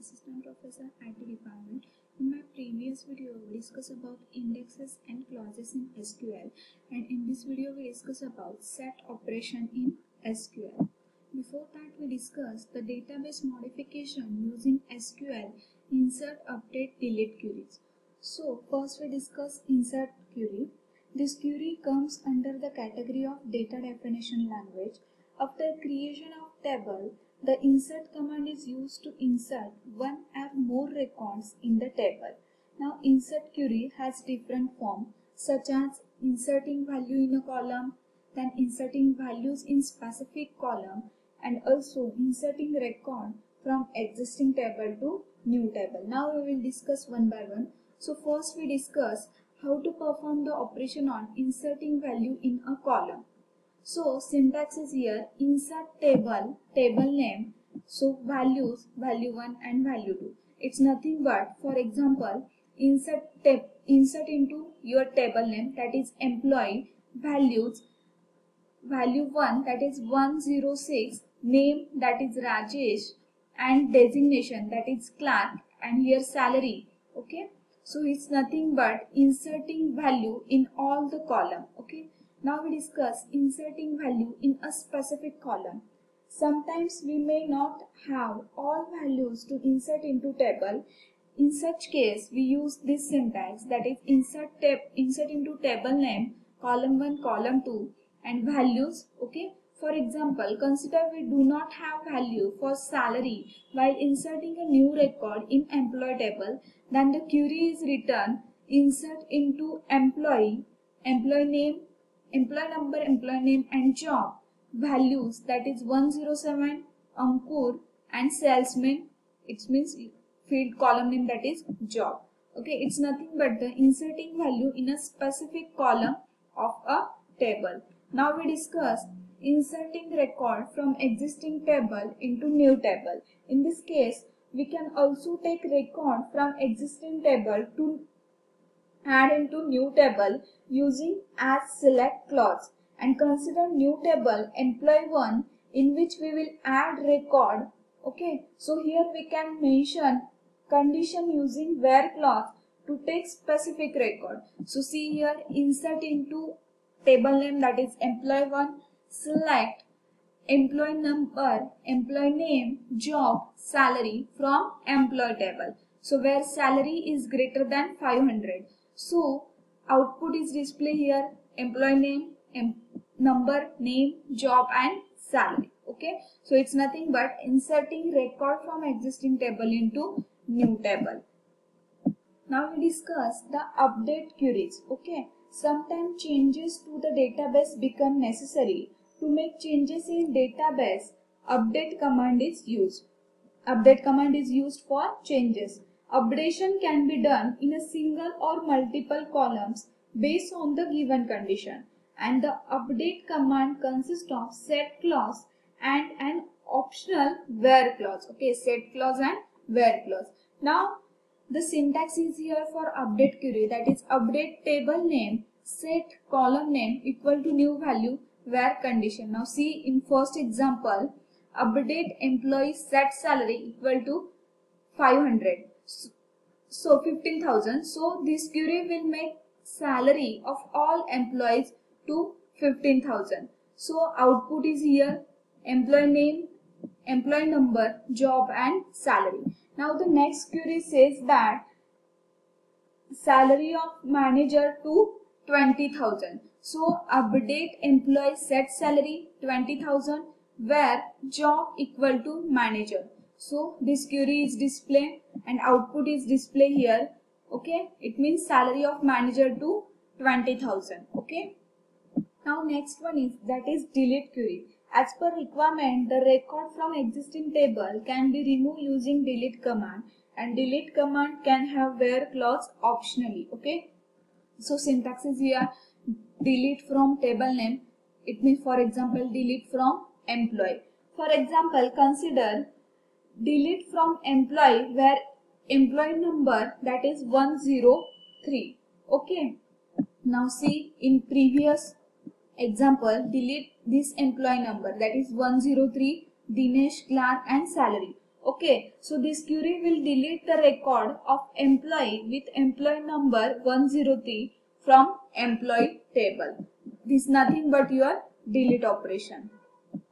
assistant professor at the department. In my previous video, we discussed about indexes and clauses in SQL and in this video we discuss about set operation in SQL. Before that we discussed the database modification using SQL insert, update, delete queries. So first we discuss insert query. This query comes under the category of data definition language. After creation of table, the insert command is used to insert one or more records in the table. Now insert query has different form such as inserting value in a column, then inserting values in specific column and also inserting record from existing table to new table. Now we will discuss one by one. So first we discuss how to perform the operation on inserting value in a column. So syntax is here insert table, table name. So values, value 1 and value 2. It's nothing but for example insert tab, insert into your table name that is employee values value 1 that is 106 name that is Rajesh and designation that is clerk and here salary okay so it's nothing but inserting value in all the column okay now we discuss inserting value in a specific column. Sometimes we may not have all values to insert into table. In such case, we use this syntax that is insert tab insert into table name column 1 column 2 and values okay for example consider we do not have value for salary while inserting a new record in employee table then the query is written insert into employee employee name employee number, employee name and job values that is 107, Ankur and salesman it means field column name that is job. Okay, it's nothing but the inserting value in a specific column of a table. Now we discuss inserting record from existing table into new table. In this case, we can also take record from existing table to add into new table using as select clause and consider new table employee 1 in which we will add record. Okay so here we can mention condition using where clause to take specific record. So see here insert into table name that is employee 1 select employee number employee name job salary from employee table. So where salary is greater than 500 so output is display here employee name, em number, name, job and salary. Okay. So it's nothing but inserting record from existing table into new table. Now we discuss the update queries. Okay. Sometimes changes to the database become necessary. To make changes in database, update command is used. Update command is used for changes. Updation can be done in a single or multiple columns based on the given condition and the update command consists of set clause and an optional where clause. Okay set clause and where clause. Now the syntax is here for update query that is update table name set column name equal to new value where condition. Now see in first example update employee set salary equal to 500 so 15,000. So this query will make salary of all employees to 15,000. So output is here employee name, employee number, job and salary. Now the next query says that salary of manager to 20,000. So update employee set salary 20,000 where job equal to manager. So this query is displayed and output is displayed here. Okay, it means salary of manager to 20,000. Okay. Now next one is that is delete query. As per requirement, the record from existing table can be removed using delete command and delete command can have where clause optionally. Okay. So syntax is here delete from table name. It means for example delete from employee. For example, consider delete from employee where employee number that is 103 okay now see in previous example delete this employee number that is 103 Dinesh Clark and salary Okay, so this query will delete the record of employee with employee number 103 from employee table. This is nothing but your delete operation.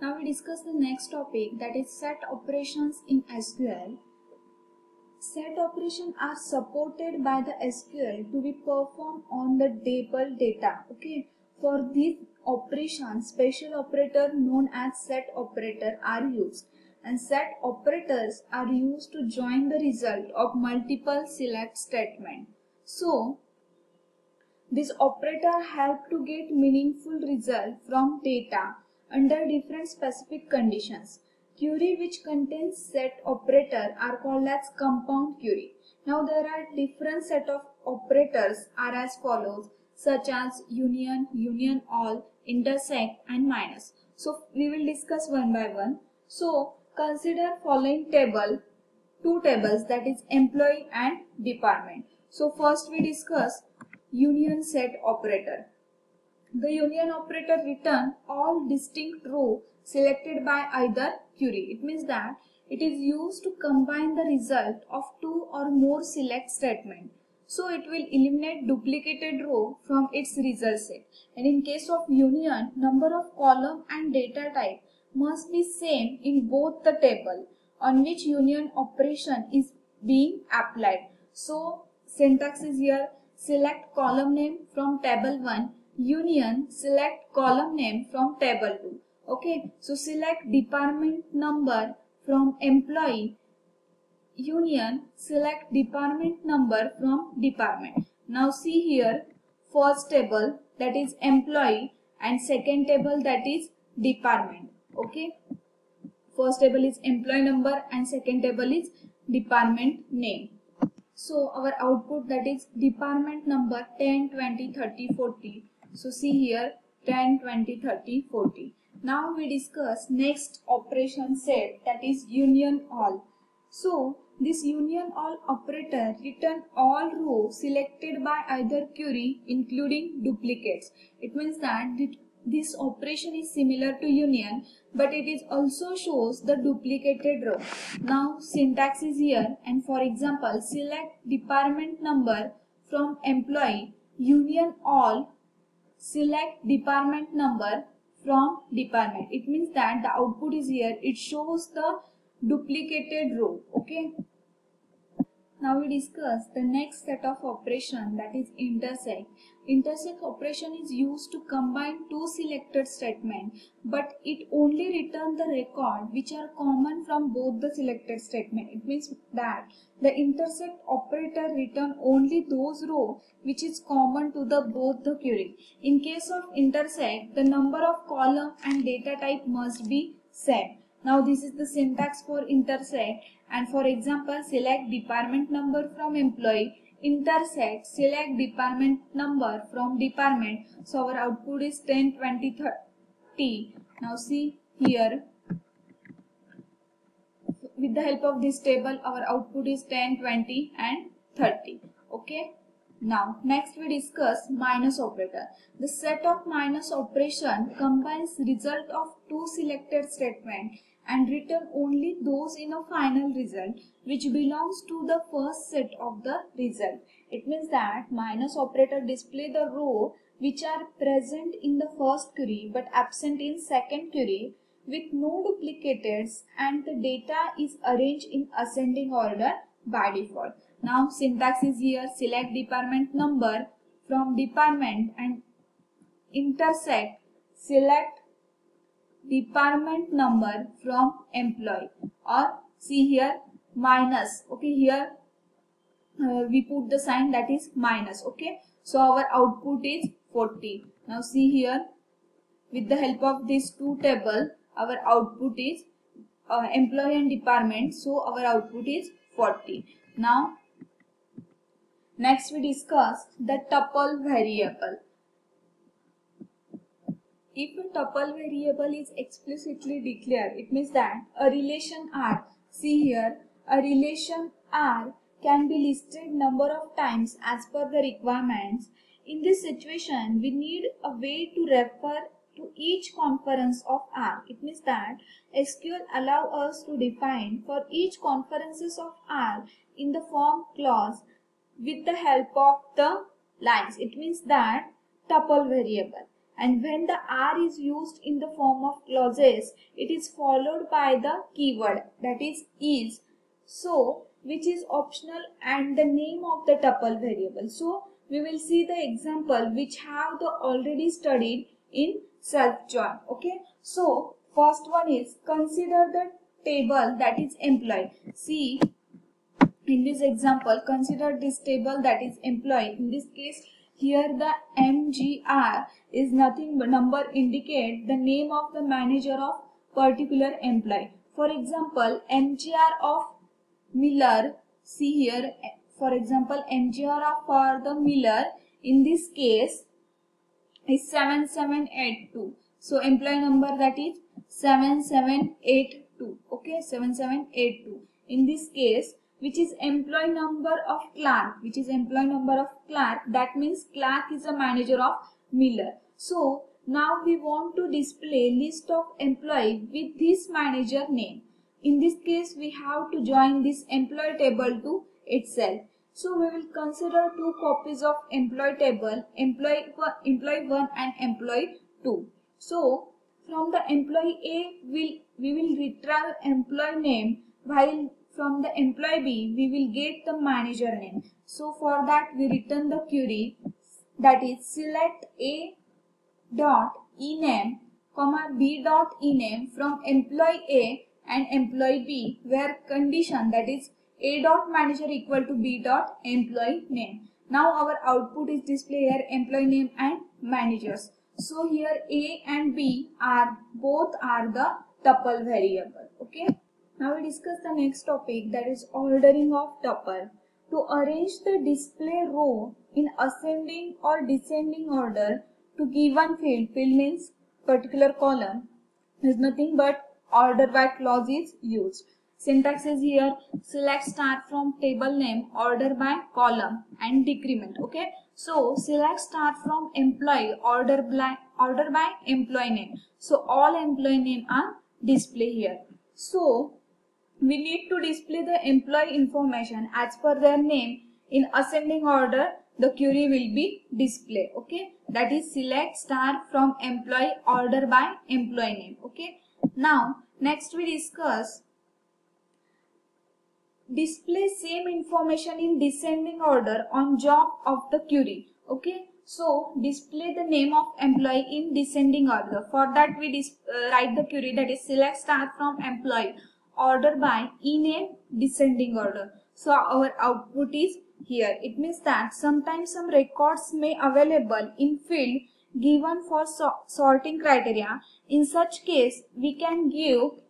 Now we discuss the next topic that is set operations in SQL. Set operations are supported by the SQL to be performed on the table data. Okay, for this operation, special operator known as set operator are used and set operators are used to join the result of multiple select statement. So, this operator help to get meaningful result from data under different specific conditions. Query which contains set operator are called as compound query. Now there are different set of operators are as follows such as union, union all, intersect and minus. So we will discuss one by one. So Consider following table, two tables that is employee and department. So first we discuss union set operator. The union operator return all distinct row selected by either query. It means that it is used to combine the result of two or more select statement. So it will eliminate duplicated row from its result set. And in case of union, number of column and data type must be same in both the table on which union operation is being applied. So syntax is here select column name from table 1 union select column name from table 2 okay so select department number from employee. Union select department number from department. Now see here first table that is employee and second table that is department. Okay first table is employee number and second table is department name. So our output that is department number 10 20 30 40 so see here 10 20 30 40 now we discuss next operation set that is union all. So this union all operator return all rows selected by either query including duplicates. It means that this operation is similar to union but it is also shows the duplicated row. Now syntax is here and for example select department number from employee union all select department number from department. It means that the output is here. It shows the duplicated row. Okay. Now we discuss the next set of operation that is intersect. Intersect operation is used to combine two selected statements but it only returns the record which are common from both the selected statement. It means that the intersect operator return only those row which is common to the both the query. In case of intersect, the number of column and data type must be same. Now this is the syntax for intersect. And for example select department number from employee. Intersect select department number from department. So our output is 10 20 30 now see here. With the help of this table our output is 10 20 and 30 okay? Now next we discuss minus operator. The set of minus operation combines result of two selected statement and return only those in a final result which belongs to the first set of the result. It means that minus operator display the row which are present in the first query but absent in second query with no duplicates and the data is arranged in ascending order by default. Now syntax is here select department number from department and intersect select department number from employee. Or see here minus. Okay here uh, we put the sign that is minus. Okay so our output is 40 now see here with the help of these two table our output is uh, employee and department so our output is 40 now next we discuss the tuple variable if a tuple variable is explicitly declared, it means that a relation R, see here, a relation R can be listed number of times as per the requirements. In this situation, we need a way to refer to each conference of R. It means that SQL allow us to define for each conferences of R in the form clause with the help of the lines. It means that tuple variable and when the R is used in the form of clauses, it is followed by the keyword that is is. So, which is optional and the name of the tuple variable. So, we will see the example which have the already studied in self join. Okay. So, first one is consider the table that is employed. See, in this example, consider this table that is employed. In this case, here the MGR is nothing but number indicate the name of the manager of particular employee. For example, MGR of Miller, see here, for example, MGR of for the Miller in this case is 7782. So employee number that is 7782. Okay, 7782. In this case, which is employee number of Clark, which is employee number of Clark. That means Clark is a manager of Miller. So now we want to display list of employee with this manager name. In this case, we have to join this employee table to itself. So we will consider two copies of employee table, employee, employee 1 and employee 2. So from the employee A, we'll, we will retrieve employee name while from the employee B, we will get the manager name. So for that, we return the query that is select A dot ename comma B dot ename from employee A and employee B where condition that is A dot manager equal to B dot employee name. Now our output is display here employee name and managers. So here A and B are both are the tuple variable. Okay. Now we discuss the next topic that is ordering of tuple. To arrange the display row in ascending or descending order to given field, field means particular column, is nothing but order by clause is used. Syntax is here, select star from table name, order by column and decrement, okay. So, select star from employee, order by, order by employee name. So, all employee name are display here. So, we need to display the employee information as per their name. In ascending order the query will be displayed okay? That is select star from employee order by employee name okay? Now next we discuss display same information in descending order on job of the query okay? So display the name of employee in descending order. For that we uh, write the query that is select star from employee order by ename descending order. So our output is here. It means that sometimes some records may available in field given for so sorting criteria. In such case, we can give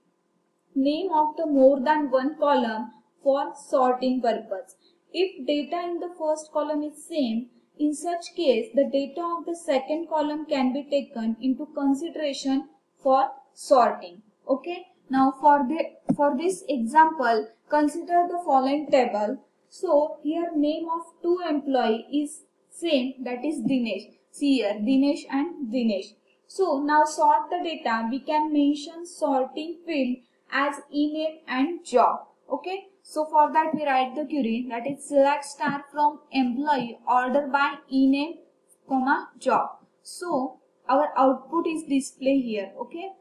name of the more than one column for sorting purpose. If data in the first column is same, in such case, the data of the second column can be taken into consideration for sorting. Okay. Now for the for this example, consider the following table. So here name of two employee is same that is Dinesh. See here Dinesh and Dinesh. So now sort the data. We can mention sorting field as ename and job. Okay. So for that we write the query that is select star from employee order by ename comma job. So our output is display here. Okay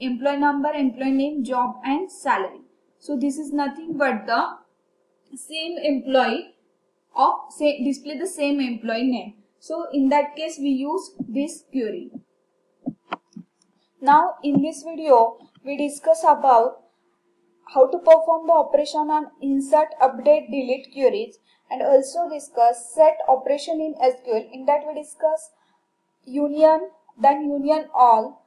employee number, employee name, job and salary. So this is nothing but the same employee of say display the same employee name. So in that case we use this query. Now in this video we discuss about how to perform the operation on insert, update, delete queries and also discuss set operation in SQL. In that we discuss union, then union all,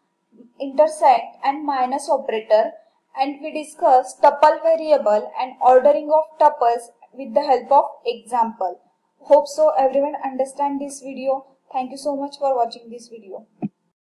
intersect and minus operator and we discussed tuple variable and ordering of tuples with the help of example. Hope so everyone understand this video. Thank you so much for watching this video.